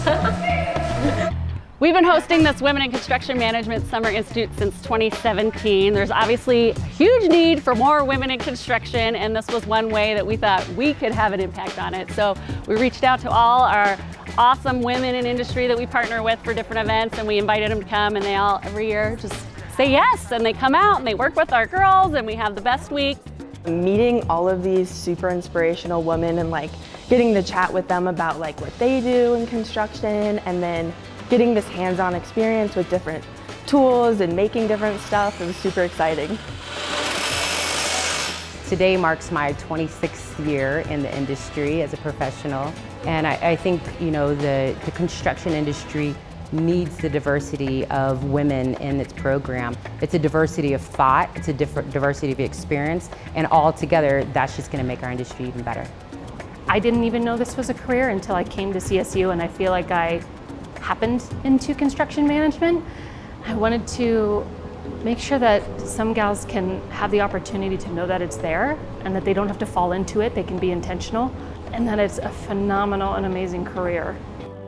We've been hosting this Women in Construction Management Summer Institute since 2017. There's obviously a huge need for more women in construction, and this was one way that we thought we could have an impact on it. So we reached out to all our awesome women in industry that we partner with for different events, and we invited them to come, and they all, every year, just say yes, and they come out and they work with our girls, and we have the best week. Meeting all of these super inspirational women and like getting to chat with them about like what they do in construction and then getting this hands-on experience with different tools and making different stuff. It was super exciting. Today marks my 26th year in the industry as a professional. And I, I think, you know, the, the construction industry needs the diversity of women in its program. It's a diversity of thought, it's a different diversity of experience, and all together, that's just gonna make our industry even better. I didn't even know this was a career until I came to CSU, and I feel like I happened into construction management. I wanted to make sure that some gals can have the opportunity to know that it's there and that they don't have to fall into it, they can be intentional, and that it's a phenomenal and amazing career.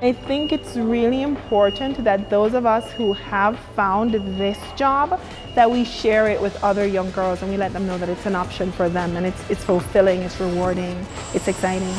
I think it's really important that those of us who have found this job, that we share it with other young girls and we let them know that it's an option for them and it's, it's fulfilling, it's rewarding, it's exciting.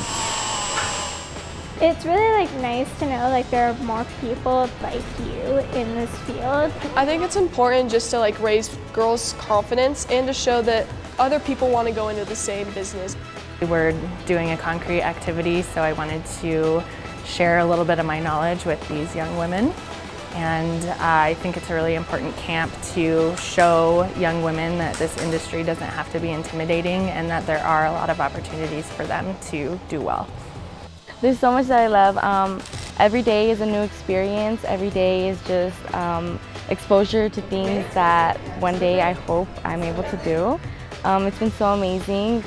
It's really like nice to know like there are more people like you in this field. I think it's important just to like raise girls' confidence and to show that other people want to go into the same business. We're doing a concrete activity, so I wanted to share a little bit of my knowledge with these young women. And uh, I think it's a really important camp to show young women that this industry doesn't have to be intimidating and that there are a lot of opportunities for them to do well. There's so much that I love. Um, every day is a new experience. Every day is just um, exposure to things that one day I hope I'm able to do. Um, it's been so amazing.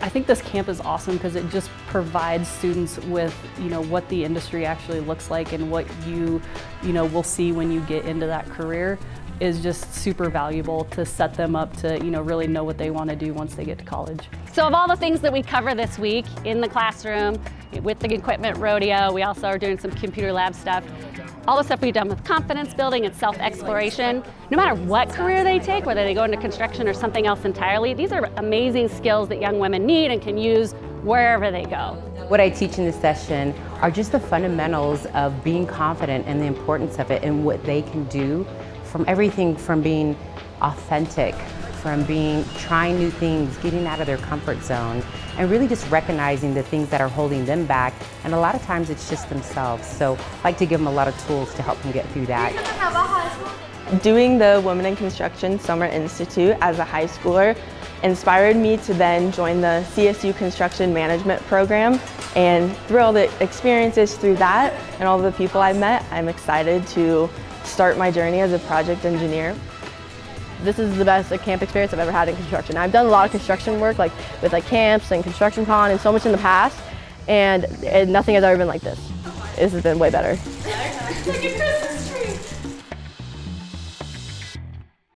I think this camp is awesome because it just provides students with, you know, what the industry actually looks like and what you, you know, will see when you get into that career is just super valuable to set them up to, you know, really know what they want to do once they get to college. So of all the things that we cover this week in the classroom, with the equipment rodeo. We also are doing some computer lab stuff. All the stuff we've done with confidence building and self-exploration. No matter what career they take, whether they go into construction or something else entirely, these are amazing skills that young women need and can use wherever they go. What I teach in this session are just the fundamentals of being confident and the importance of it and what they can do from everything from being authentic from being trying new things, getting out of their comfort zone, and really just recognizing the things that are holding them back. And a lot of times it's just themselves. So I like to give them a lot of tools to help them get through that. Doing the Women in Construction Summer Institute as a high schooler inspired me to then join the CSU Construction Management Program and through all the experiences through that and all the people I've met, I'm excited to start my journey as a project engineer this is the best camp experience I've ever had in construction. I've done a lot of construction work, like with like camps and construction con and so much in the past, and, and nothing has ever been like this. This has been way better.